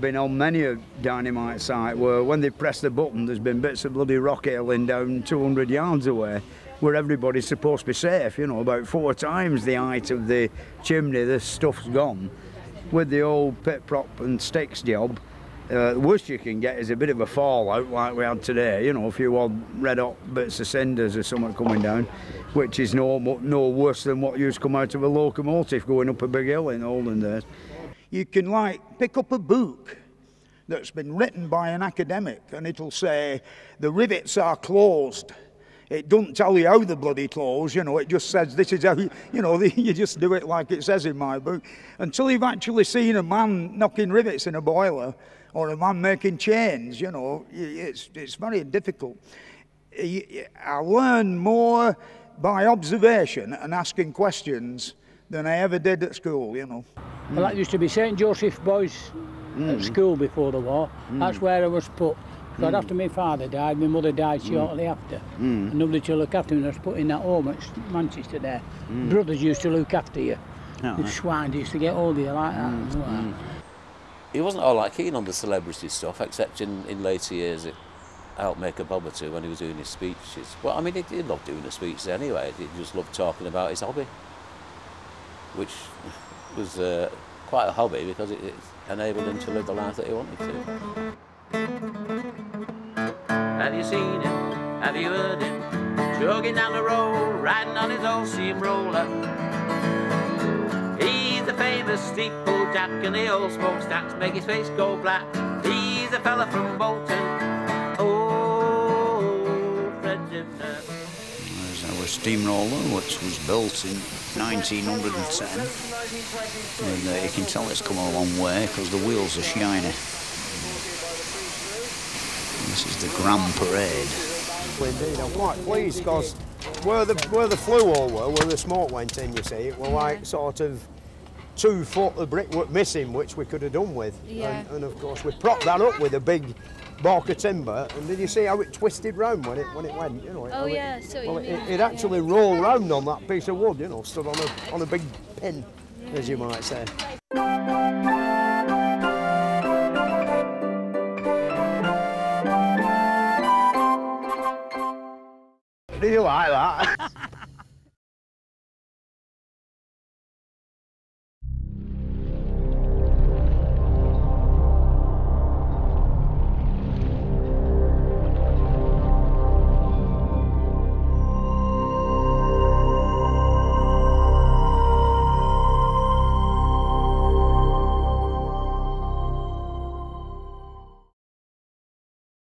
been on many a dynamite site where when they press the button, there's been bits of bloody rock hailing down 200 yards away, where everybody's supposed to be safe. You know, about four times the height of the chimney, this stuff's gone. With the old pit prop and sticks job, uh, the worst you can get is a bit of a fallout like we had today. You know, a few odd red hot bits of cinders or something coming down, which is no no worse than what used to come out of a locomotive going up a big hill in olden days. You can like pick up a book that's been written by an academic and it'll say the rivets are closed. It doesn't tell you how the bloody close, you know, it just says this is how, you, you know, you just do it like it says in my book. Until you've actually seen a man knocking rivets in a boiler or a man making chains, you know, it's, it's very difficult. I learn more by observation and asking questions than I ever did at school, you know. Well, that used to be St Joseph Boys mm. at school before the war. Mm. That's where I was put. Because mm. after my father died, my mother died mm. shortly after. Mm. And nobody to look after me. I was put in that home at Manchester there. Mm. Brothers used to look after you. Oh, the swine used to get hold of you like that as well. He wasn't all that keen on the celebrity stuff, except in, in later years it helped make a bob or two when he was doing his speeches. Well, I mean, he, he loved doing the speeches anyway. He just loved talking about his hobby, which was uh, quite a hobby because it, it enabled him to live the life that he wanted to. Have you seen him? Have you heard him? Jogging down the road, riding on his old steamroller. He's the famous steeplejack and the old smokestacks make his face go black. He's a fella from Bolton. There's our steamroller, which was built in 1910. And uh, you can tell it's come a long way because the wheels are shiny. This is the Grand Parade. Indeed, I'm quite pleased because where the where the flue hole were, where the smoke went in, you see, it were like sort of two foot of brickwork missing, which we could have done with. Yeah. And, and of course, we propped that up with a big bark of timber. And did you see how it twisted round when it when it went? You know. Oh it, yeah, so well, it, it, it, actually yeah. rolled round on that piece of wood, you know, stood on a on a big pin, yeah. as you might say. Do you like that?